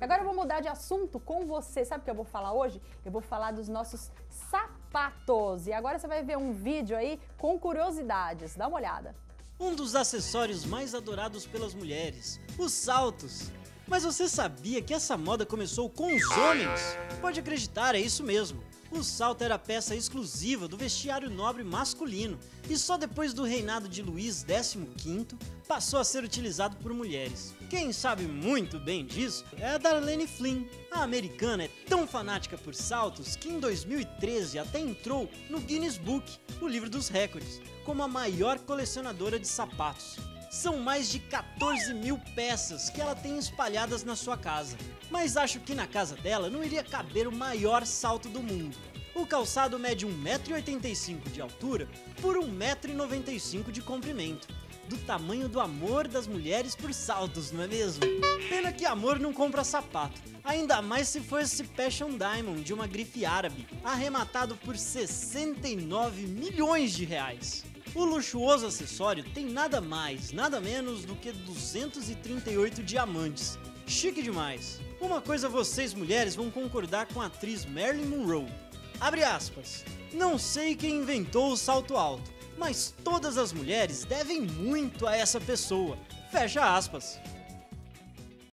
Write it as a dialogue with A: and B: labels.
A: Agora eu vou mudar de assunto com você. Sabe o que eu vou falar hoje? Eu vou falar dos nossos sapatos. E agora você vai ver um vídeo aí com curiosidades. Dá uma olhada.
B: Um dos acessórios mais adorados pelas mulheres, os saltos. Mas você sabia que essa moda começou com os homens? Pode acreditar, é isso mesmo. O salto era peça exclusiva do vestiário nobre masculino e só depois do reinado de Luís XV passou a ser utilizado por mulheres. Quem sabe muito bem disso é a Darlene Flynn. A americana é tão fanática por saltos que em 2013 até entrou no Guinness Book, o livro dos recordes, como a maior colecionadora de sapatos. São mais de 14 mil peças que ela tem espalhadas na sua casa. Mas acho que na casa dela não iria caber o maior salto do mundo. O calçado mede 1,85m de altura por 1,95m de comprimento. Do tamanho do amor das mulheres por saltos, não é mesmo? Pena que amor não compra sapato. Ainda mais se for esse Passion Diamond de uma grife árabe, arrematado por 69 milhões de reais. O luxuoso acessório tem nada mais, nada menos do que 238 diamantes. Chique demais. Uma coisa vocês mulheres vão concordar com a atriz Marilyn Monroe. Abre aspas. Não sei quem inventou o salto alto, mas todas as mulheres devem muito a essa pessoa. Fecha aspas.